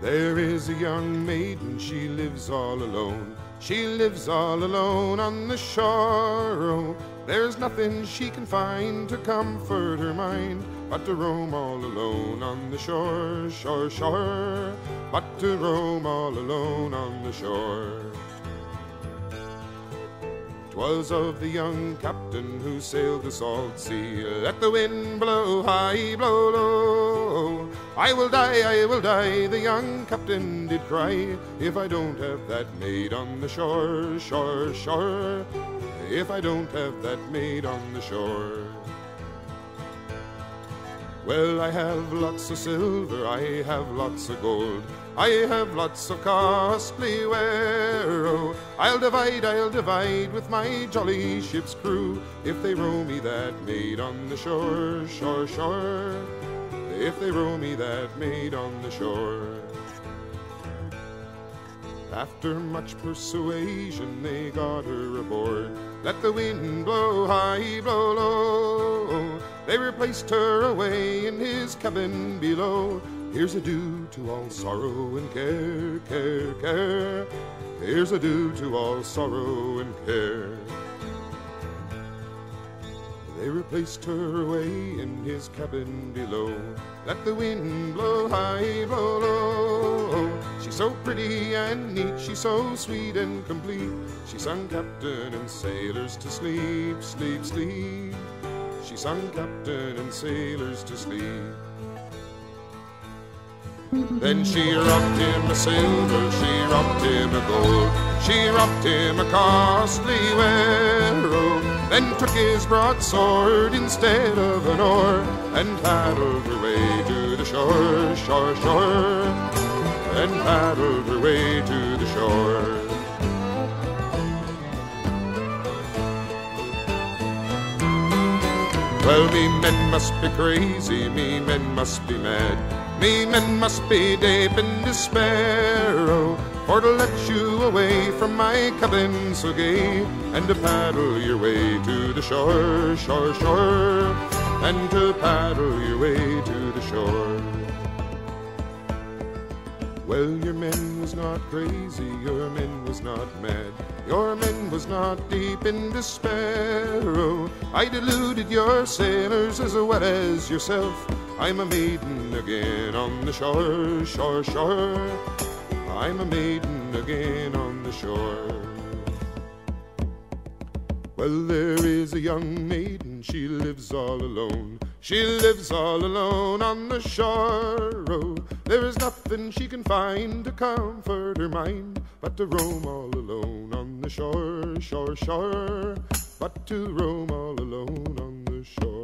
There is a young maiden, she lives all alone. She lives all alone on the shore. Oh, there's nothing she can find to comfort her mind but to roam all alone on the shore, shore, shore. But to roam all alone on the shore. 'Twas of the young captain who sailed the salt sea. Let the wind blow high, blow low. I will die, I will die, the young captain did cry, if I don't have that maid on the shore, shore, shore. If I don't have that maid on the shore. Well, I have lots of silver, I have lots of gold, I have lots of costly ware. Oh, I'll divide, I'll divide with my jolly ship's crew if they row me that maid on the shore, shore, shore. If they row me that maid on the shore. After much persuasion, they got her aboard. Let the wind blow high, blow low. They replaced her away in his cabin below. Here's a due to all sorrow and care, care, care. Here's a due to all sorrow and care. They replaced her away in his cabin below. Let the wind blow high, blow low. She's so pretty and neat, she's so sweet and complete. She sung captain and sailors to sleep, sleep, sleep. She sung captain and sailors to sleep. Then she robbed him a silver, she robbed him a gold, she robbed him a costly ware. Then took his broadsword instead of an oar, and paddled her way to the shore, shore, shore, and paddled her way to the shore. Well, me men must be crazy, me men must be mad. Me men must be deep in despair, oh, to let you away from my cabin so gay, and to paddle your way to the shore, shore, shore, and to paddle your way to the shore. Well, your men was not crazy, your men was not mad, your men was not deep in despair. Oh, I deluded your sailors as well as yourself. I'm a maiden again on the shore, shore, shore. I'm a maiden again on the shore. Well, there is a young maiden, she lives all alone. She lives all alone on the shore. Oh, there is nothing she can find to comfort her mind but to roam all alone on the shore, shore, shore. But to roam all alone on the shore.